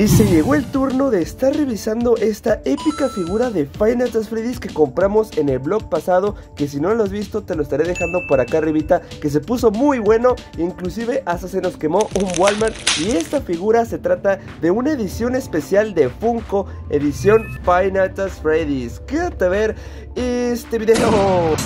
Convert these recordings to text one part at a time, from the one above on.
Y se llegó el turno de estar revisando esta épica figura de Nights at Freddy's que compramos en el blog pasado, que si no lo has visto te lo estaré dejando por acá arribita, que se puso muy bueno, inclusive hasta se nos quemó un Walmart y esta figura se trata de una edición especial de Funko, edición Nights at Freddy's. Quédate a ver este video.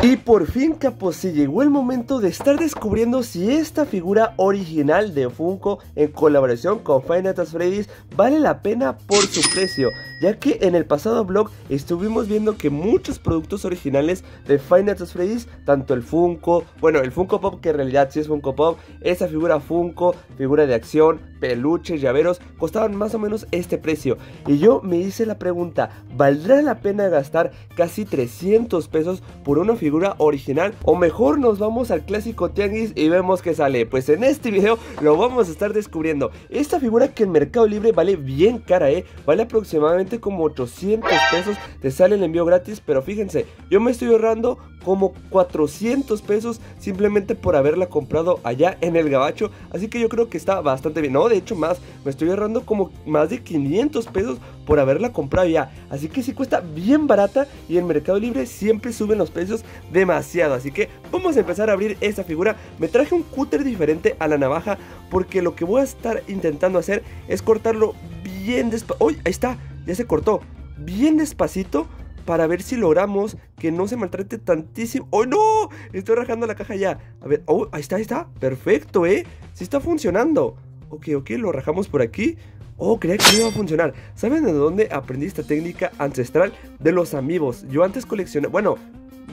Y por fin, capos, se llegó el momento de estar descubriendo si esta figura original de Funko en colaboración con Five Nights at Freddy's vale la pena por su precio, ya que en el pasado blog estuvimos viendo que muchos productos originales de Five Nights at Freddy's, tanto el Funko, bueno, el Funko Pop que en realidad sí es Funko Pop, esa figura Funko, figura de acción, peluches, llaveros, costaban más o menos este precio. Y yo me hice la pregunta, ¿valdrá la pena gastar casi 300 pesos por una figura original o mejor nos vamos al clásico tianguis y vemos que sale. Pues en este video lo vamos a estar descubriendo. Esta figura que en Mercado Libre vale bien cara, ¿eh? Vale aproximadamente como 800 pesos. Te sale el envío gratis, pero fíjense, yo me estoy ahorrando como 400 pesos simplemente por haberla comprado allá en el gabacho. Así que yo creo que está bastante bien. No, de hecho más, me estoy ahorrando como más de 500 pesos por haberla comprado ya. Así que sí cuesta bien barata y en Mercado Libre siempre suben los precios demasiado. Así que vamos a empezar a abrir esta figura. Me traje un cúter diferente a la navaja porque lo que voy a estar intentando hacer es cortarlo bien despacito. ¡Uy! Ahí está, ya se cortó. Bien despacito para ver si logramos que no se maltrate tantísimo. ¡Oh, no! Estoy rajando la caja ya. A ver, oh, ahí está, ahí está. Perfecto, ¿eh? Sí está funcionando. Ok, ok, lo rajamos por aquí. Oh, creía que no iba a funcionar. ¿Saben de dónde aprendí esta técnica ancestral? De los amigos. Yo antes coleccioné, bueno,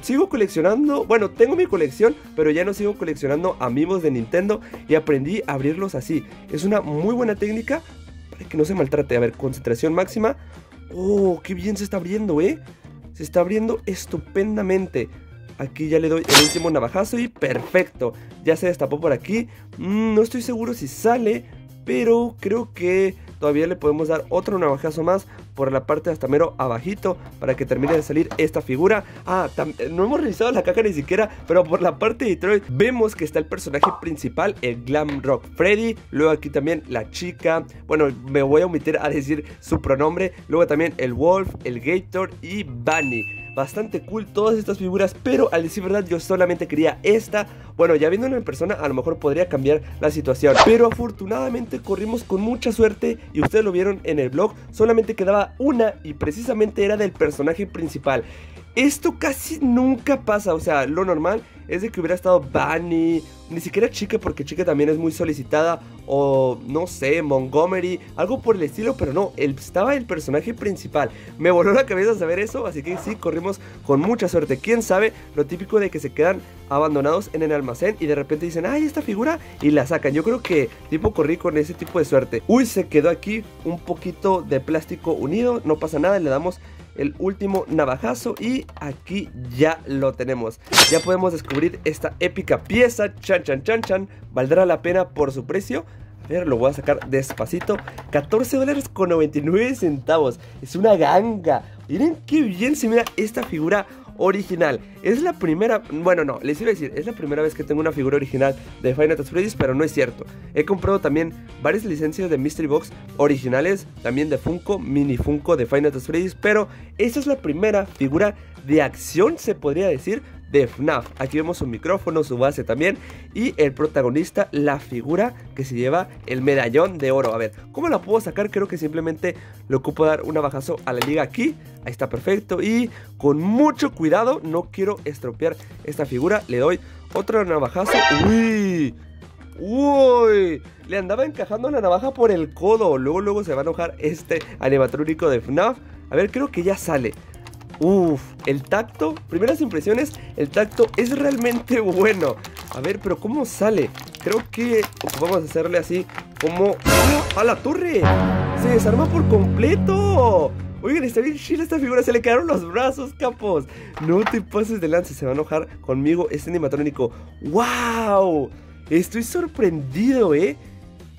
sigo coleccionando, bueno, tengo mi colección, pero ya no sigo coleccionando amigos de Nintendo y aprendí a abrirlos así. Es una muy buena técnica para que no se maltrate. A ver, concentración máxima. Oh, qué bien se está abriendo, ¿eh? Se está abriendo estupendamente. Aquí ya le doy el último navajazo y perfecto. Ya se destapó por aquí. Mm, no estoy seguro si sale, pero creo que todavía le podemos dar otro navajazo más por la parte hasta mero abajito para que termine de salir esta figura. Ah, no hemos revisado la caja ni siquiera, pero por la parte de Detroit vemos que está el personaje principal, el Glam Rock Freddy. Luego aquí también la chica, bueno, me voy a omitir a decir su pronombre. Luego también el Wolf, el Gator y Bunny bastante cool todas estas figuras, pero al decir verdad yo solamente quería esta. Bueno, ya viéndolo en persona a lo mejor podría cambiar la situación, pero afortunadamente corrimos con mucha suerte y ustedes lo vieron en el blog, solamente quedaba una y precisamente era del personaje principal. Esto casi nunca pasa, o sea, lo normal es de que hubiera estado Bunny, ni siquiera Chica porque Chica también es muy solicitada, o no sé, Montgomery, algo por el estilo, pero no, estaba el personaje principal. Me voló la cabeza saber eso, así que sí, corrimos con mucha suerte. ¿Quién sabe lo típico de que se quedan abandonados en el almacén y de repente dicen, ay, esta figura, y la sacan? Yo creo que tipo corrí con ese tipo de suerte. Uy, se quedó aquí un poquito de plástico unido, no pasa nada, le damos el último navajazo y aquí ya lo tenemos. Ya podemos descubrir esta épica pieza, chan chan chan chan, valdrá la pena por su precio. A ver, lo voy a sacar despacito. 14 dólares con 99 centavos. Es una ganga. Miren qué bien se mira esta figura original. Es la primera, bueno, no, les iba a decir, es la primera vez que tengo una figura original de Final Fantasy Freddy's, pero no es cierto. He comprado también varias licencias de Mystery Box originales, también de Funko, mini Funko de Final Fantasy Freddy's, pero esta es la primera figura de acción, se podría decir, de FNAF. Aquí vemos su micrófono, su base también. Y el protagonista, la figura que se lleva el medallón de oro. A ver, ¿cómo la puedo sacar? Creo que simplemente le ocupo dar un bajazo a la liga aquí. Ahí está perfecto. Y con mucho cuidado, no quiero estropear esta figura. Le doy otro navajazo. ¡Uy! ¡Uy! Le andaba encajando la navaja por el codo. Luego, luego se va a enojar este animatrónico de FNAF. A ver, creo que ya sale. Uf, el tacto, primeras impresiones, el tacto es realmente bueno. A ver, pero ¿cómo sale? Creo que vamos a hacerle así como... ¡Ah! ¡A la torre! ¡Se desarma por completo! Oigan, está bien chila esta figura, se le quedaron los brazos, capos. No te pases de lance, se va a enojar conmigo este animatrónico. ¡Wow! Estoy sorprendido, ¿eh?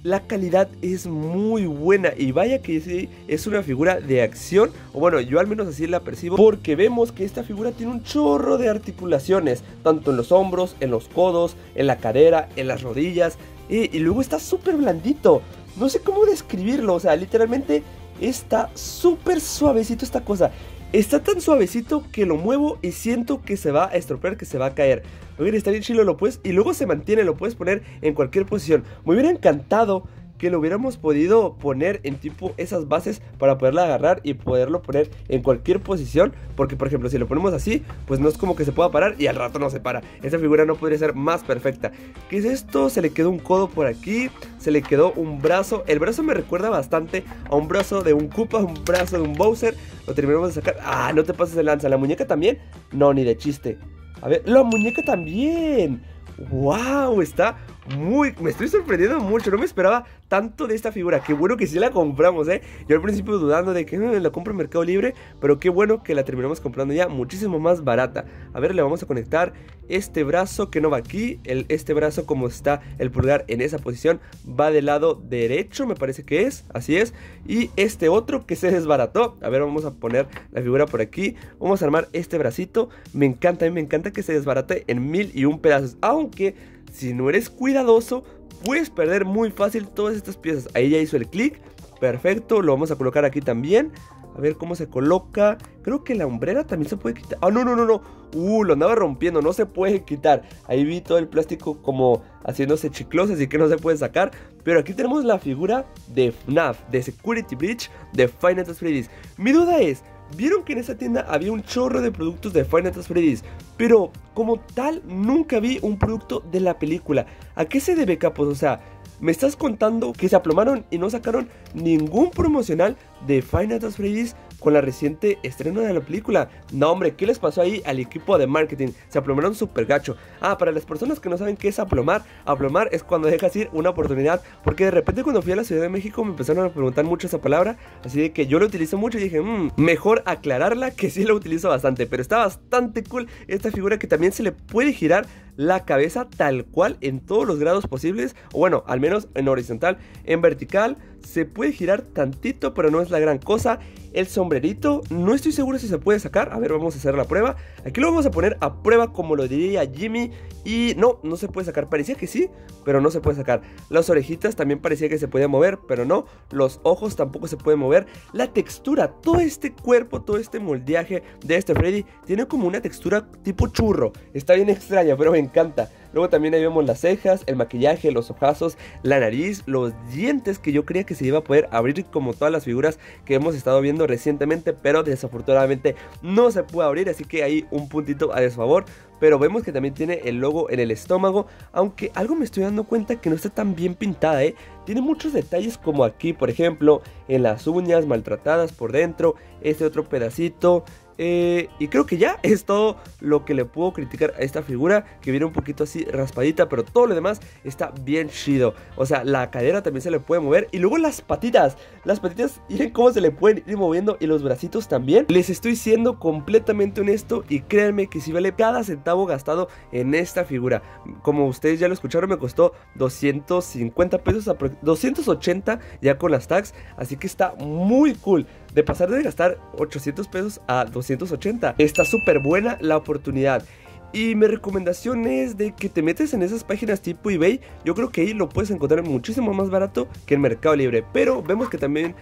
la calidad es muy buena y vaya que es una figura de acción, o bueno, yo al menos así la percibo, porque vemos que esta figura tiene un chorro de articulaciones, tanto en los hombros, en los codos, en la cadera, en las rodillas, y luego está súper blandito, no sé cómo describirlo, o sea, literalmente está súper suavecito esta cosa. Está tan suavecito que lo muevo y siento que se va a estropear, que se va a caer. Oye, está bien chilo, lo puedes... Y luego se mantiene, lo puedes poner en cualquier posición. Me hubiera encantado que lo hubiéramos podido poner en tipo esas bases para poderla agarrar y poderlo poner en cualquier posición. Porque, por ejemplo, si lo ponemos así, pues no es como que se pueda parar y al rato no se para. Esa figura no podría ser más perfecta. ¿Qué es esto? Se le quedó un codo por aquí, se le quedó un brazo. El brazo me recuerda bastante a un brazo de un Koopa, un brazo de un Bowser. Lo terminamos de sacar. Ah, no te pases de lanza. ¿La muñeca también? No, ni de chiste. A ver, la muñeca también. ¡Wow! Está muy... Me estoy sorprendiendo mucho. No me esperaba tanto de esta figura. Qué bueno que sí la compramos, ¿eh? Yo al principio dudando de que eh, la compro en Mercado Libre. Pero qué bueno que la terminamos comprando ya muchísimo más barata. A ver, le vamos a conectar este brazo que no va aquí. El, este brazo como está el pulgar en esa posición va del lado derecho, me parece que es. Así es. Y este otro que se desbarató. A ver, vamos a poner la figura por aquí. Vamos a armar este bracito. Me encanta, a mí me encanta que se desbarate en mil y un pedazos. Aunque si no eres cuidadoso, puedes perder muy fácil todas estas piezas. Ahí ya hizo el clic. Perfecto, lo vamos a colocar aquí también. A ver cómo se coloca. Creo que la hombrera también se puede quitar. Ah, no, no, no, no. Uh, lo andaba rompiendo. No se puede quitar. Ahí vi todo el plástico como haciéndose chicloso. Así que no se puede sacar. Pero aquí tenemos la figura de FNAF. De Security Breach. De Final Freddy's. Mi duda es. Vieron que en esa tienda había un chorro de productos de Final Freddy's, pero como tal nunca vi un producto de la película. ¿A qué se debe, capos? O sea, me estás contando que se aplomaron y no sacaron ningún promocional de Final Freddy's con la reciente estreno de la película. No, hombre, ¿qué les pasó ahí al equipo de marketing? Se aplomaron súper gacho. Ah, para las personas que no saben qué es aplomar, aplomar es cuando dejas ir una oportunidad. Porque de repente cuando fui a la Ciudad de México me empezaron a preguntar mucho esa palabra. Así de que yo la utilizo mucho y dije, mmm, mejor aclararla que sí la utilizo bastante. Pero está bastante cool esta figura que también se le puede girar la cabeza tal cual en todos los grados posibles, o bueno, al menos en horizontal, en vertical, se puede girar tantito, pero no es la gran cosa. El sombrerito, no estoy seguro si se puede sacar. A ver, vamos a hacer la prueba. Aquí lo vamos a poner a prueba, como lo diría Jimmy. Y no, no se puede sacar. Parecía que sí, pero no se puede sacar. Las orejitas también parecía que se podía mover, pero no. Los ojos tampoco se pueden mover. La textura, todo este cuerpo, todo este moldeaje de este Freddy, tiene como una textura tipo churro. Está bien extraña, pero me encanta. Luego también ahí vemos las cejas, el maquillaje, los ojazos, la nariz, los dientes que yo creía que se iba a poder abrir como todas las figuras que hemos estado viendo recientemente, pero desafortunadamente no se puede abrir, así que hay un puntito a desfavor. Pero vemos que también tiene el logo en el estómago, aunque algo me estoy dando cuenta que no está tan bien pintada, ¿eh? Tiene muchos detalles como aquí, por ejemplo, en las uñas maltratadas por dentro, este otro pedacito, eh, y creo que ya es todo lo que le puedo criticar a esta figura, que viene un poquito así raspadita, pero todo lo demás está bien chido. O sea, la cadera también se le puede mover. Y luego las patitas, las patitas, miren cómo se le pueden ir moviendo y los bracitos también. Les estoy siendo completamente honesto y créanme que si vale cada centavo gastado en esta figura. Como ustedes ya lo escucharon, me costó 250 pesos, 280 ya con las tags, así que está muy cool de pasar de gastar 800 pesos a 280. Está súper buena la oportunidad. Y mi recomendación es de que te metes en esas páginas tipo eBay. Yo creo que ahí lo puedes encontrar muchísimo más barato que en Mercado Libre. Pero vemos que también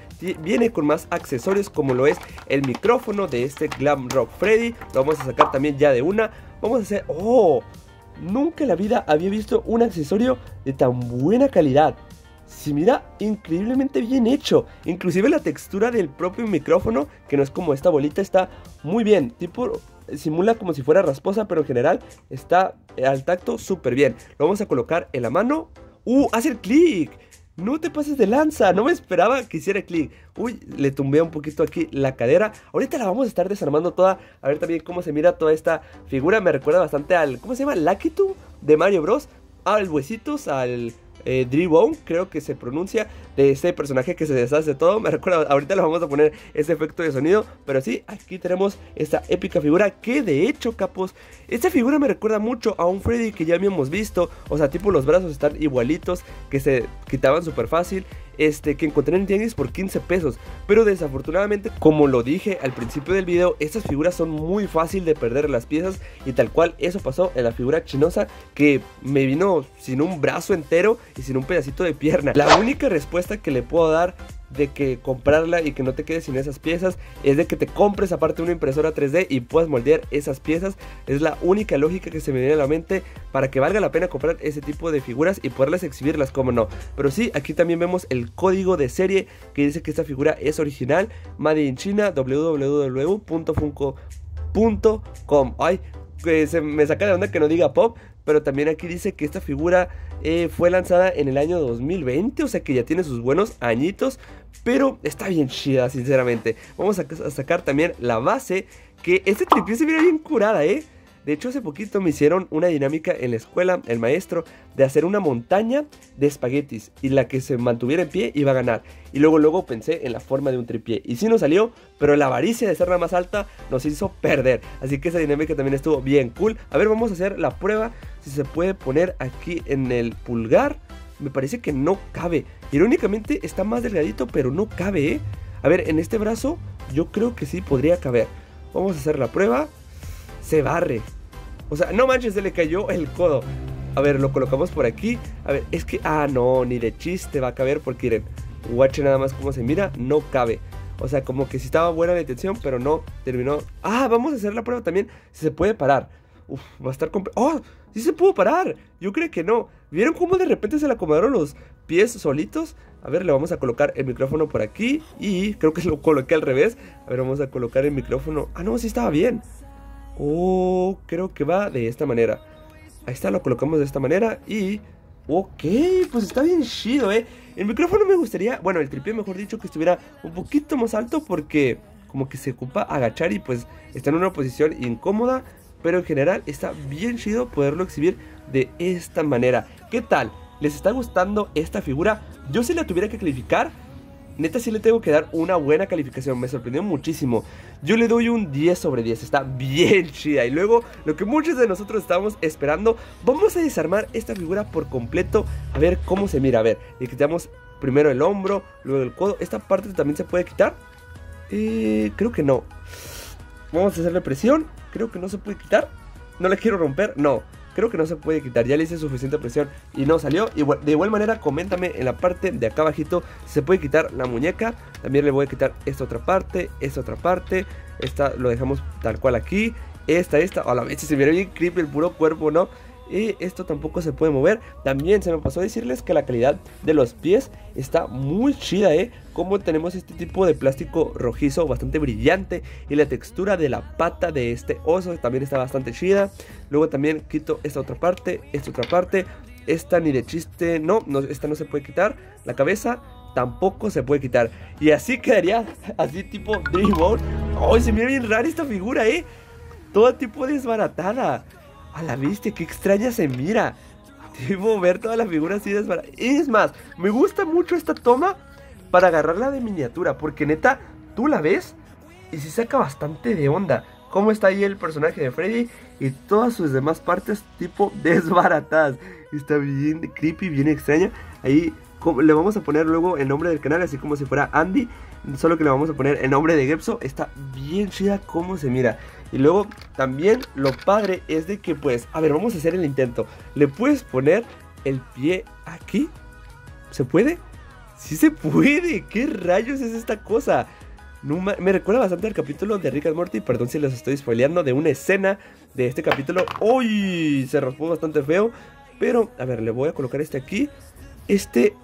viene con más accesorios como lo es el micrófono de este Glam Rock Freddy. Lo vamos a sacar también ya de una. Vamos a hacer... ¡Oh! Nunca en la vida había visto un accesorio de tan buena calidad si mira increíblemente bien hecho. Inclusive la textura del propio micrófono, que no es como esta bolita, está muy bien. Tipo, simula como si fuera rasposa, pero en general está al tacto súper bien. Lo vamos a colocar en la mano. ¡Uh! ¡Hace el clic! No te pases de lanza, no me esperaba que hiciera clic. Uy, le tumbé un poquito aquí la cadera. Ahorita la vamos a estar desarmando toda. A ver también cómo se mira toda esta figura. Me recuerda bastante al. ¿Cómo se llama? Lakitu de Mario Bros. Al huesitos, al eh, creo que se pronuncia. De este personaje que se deshace todo. Me recuerda, ahorita le vamos a poner ese efecto de sonido. Pero sí, aquí tenemos esta épica figura que de hecho, capos, esta figura me recuerda mucho a un Freddy que ya habíamos visto. O sea, tipo los brazos están igualitos, que se quitaban súper fácil este, que encontré en Tianguis por 15 pesos. Pero desafortunadamente, como lo dije al principio del video, estas figuras son muy fácil de perder las piezas. Y tal cual eso pasó en la figura chinosa que me vino sin un brazo entero y sin un pedacito de pierna. La única respuesta que le puedo dar de que comprarla y que no te quedes sin esas piezas es de que te compres aparte una impresora 3D y puedas moldear esas piezas. Es la única lógica que se me viene a la mente para que valga la pena comprar ese tipo de figuras y poderlas exhibirlas, como no. Pero sí, aquí también vemos el código de serie que dice que esta figura es original, Made in China, www.funko.com. Ay, que se me saca de onda que no diga pop, pero también aquí dice que esta figura eh, fue lanzada en el año 2020, o sea que ya tiene sus buenos añitos, pero está bien chida, sinceramente. Vamos a, sacar también la base, que este tripié se mira bien curada, ¿eh? De hecho, hace poquito me hicieron una dinámica en la escuela, el maestro, de hacer una montaña de espaguetis y la que se mantuviera en pie iba a ganar. Y luego, luego pensé en la forma de un tripié. Y sí nos salió, pero la avaricia de ser la más alta nos hizo perder. Así que esa dinámica también estuvo bien cool. A ver, vamos a hacer la prueba si se puede poner aquí en el pulgar. Me parece que no cabe. Irónicamente está más delgadito, pero no cabe, ¿eh? A ver, en este brazo yo creo que sí podría caber. Vamos a hacer la prueba se barre. O sea, no manches, se le cayó el codo. A ver, lo colocamos por aquí. A ver, es que... Ah, no, ni de chiste va a caber porque miren. Watch nada más cómo se mira, no cabe. O sea, como que si estaba buena la intención, pero no terminó. Ah, vamos a hacer la prueba también. Si se puede parar. Uf, va a estar... ¡Oh! Sí se pudo parar. Yo creo que no. ¿Vieron cómo de repente se le acomodaron los pies solitos? A ver, le vamos a colocar el micrófono por aquí. Y creo que lo coloqué al revés. A ver, vamos a colocar el micrófono. Ah, no, sí estaba bien. Oh, creo que va de esta manera. Ahí está, lo colocamos de esta manera y... Ok, pues está bien chido, ¿eh? El micrófono me gustaría, bueno, el tripié mejor dicho, que estuviera un poquito más alto porque como que se ocupa agachar y pues está en una posición incómoda. Pero en general está bien chido poderlo exhibir de esta manera. ¿Qué tal? ¿Les está gustando esta figura? Yo si la tuviera que calificar, neta sí le tengo que dar una buena calificación, me sorprendió muchísimo. Yo le doy un 10 sobre 10, está bien chida. Y luego, lo que muchos de nosotros estábamos esperando, vamos a desarmar esta figura por completo, a ver cómo se mira. A ver, le quitamos primero el hombro, luego el codo. ¿Esta parte también se puede quitar? Eh, creo que no. Vamos a hacerle presión, creo que no se puede quitar. No le quiero romper, no creo que no se puede quitar. Ya le hice suficiente presión y no salió. Y de igual manera, coméntame en la parte de acá abajito si se puede quitar la muñeca. También le voy a quitar esta otra parte, esta otra parte. Esta lo dejamos tal cual aquí. Esta, esta. A la vez se ve bien creepy el puro cuerpo, ¿no? Y esto tampoco se puede mover. También se me pasó a decirles que la calidad de los pies está muy chida, ¿eh? Como tenemos este tipo de plástico rojizo bastante brillante y la textura de la pata de este oso también está bastante chida. Luego también quito esta otra parte, esta otra parte. Esta ni de chiste, no, no esta no se puede quitar. La cabeza tampoco se puede quitar. Y así quedaría, así tipo Dreamworld. ¡Ay, se mira bien rara esta figura, eh! Todo tipo desbaratada. A la vista, qué extraña se mira. Debo ver toda la figura así desbaratada. Es más, me gusta mucho esta toma para agarrarla de miniatura. Porque neta, tú la ves y se saca bastante de onda. Cómo está ahí el personaje de Freddy y todas sus demás partes tipo desbaratadas. Está bien creepy, bien extraña. Ahí le vamos a poner luego el nombre del canal, así como si fuera Andy. Solo que le vamos a poner el nombre de Gepso. Está bien chida cómo se mira. Y luego también lo padre es de que pues, a ver, vamos a hacer el intento. Le puedes poner el pie aquí. ¿Se puede? Sí se puede. ¿Qué rayos es esta cosa? me recuerda bastante al capítulo de Rick and Morty. Perdón si les estoy spoileando de una escena de este capítulo. ¡Uy! Se raspó bastante feo. Pero, a ver, le voy a colocar este aquí. Este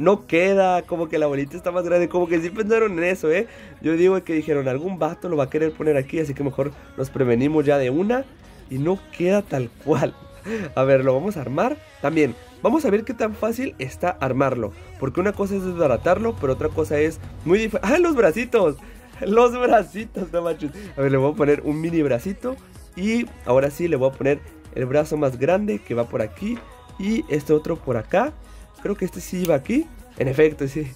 no queda, como que la bolita está más grande, como que sí pensaron en eso, ¿eh? Yo digo que dijeron, algún vato lo va a querer poner aquí, así que mejor nos prevenimos ya de una y no queda tal cual. A ver, lo vamos a armar. También, vamos a ver qué tan fácil está armarlo, porque una cosa es desbaratarlo, pero otra cosa es muy difícil. ¡Ah, los bracitos! Los bracitos, no manches. A ver, le voy a poner un mini bracito y ahora sí le voy a poner el brazo más grande que va por aquí y este otro por acá. Creo que este sí iba aquí. En efecto, sí.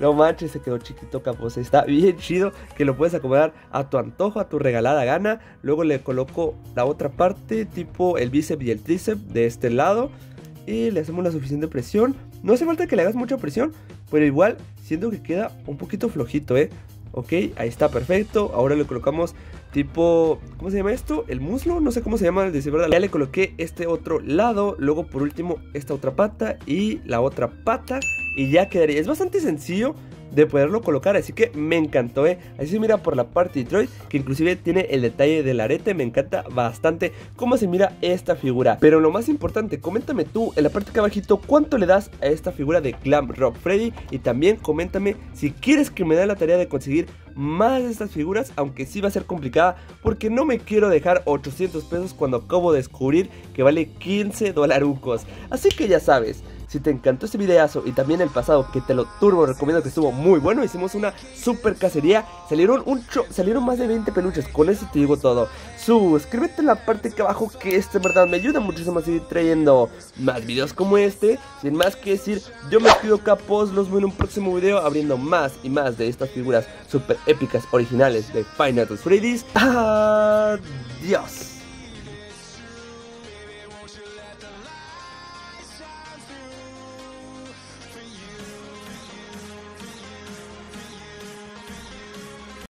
No manches, se quedó chiquito capos. Está bien chido que lo puedes acomodar a tu antojo, a tu regalada gana. Luego le coloco la otra parte, tipo el bíceps y el tríceps de este lado. Y le hacemos la suficiente presión. No hace falta que le hagas mucha presión, pero igual siento que queda un poquito flojito, ¿eh? Ok, ahí está perfecto. Ahora le colocamos tipo, ¿cómo se llama esto? El muslo, no sé cómo se llama, verdad. Ya le coloqué este otro lado, luego por último esta otra pata y la otra pata y ya quedaría. Es bastante sencillo de poderlo colocar, así que me encantó, ¿eh? Así se mira por la parte de Detroit, que inclusive tiene el detalle del arete, me encanta bastante cómo se mira esta figura. Pero lo más importante, coméntame tú en la parte de abajito cuánto le das a esta figura de Glam Rock Freddy y también coméntame si quieres que me dé la tarea de conseguir más de estas figuras, aunque sí va a ser complicada porque no me quiero dejar 800 pesos cuando acabo de descubrir que vale 15 dolarucos. Así que ya sabes, si te encantó este videazo y también el pasado que te lo turbo recomiendo que estuvo muy bueno, hicimos una super cacería, salieron un salieron más de 20 peluches, con eso te digo todo. Suscríbete en la parte que abajo que este en verdad me ayuda muchísimo a seguir trayendo más videos como este. Sin más que decir, yo me pido capos, los veo en un próximo video abriendo más y más de estas figuras super épicas originales de Final Fantasy Freddy's. Adiós.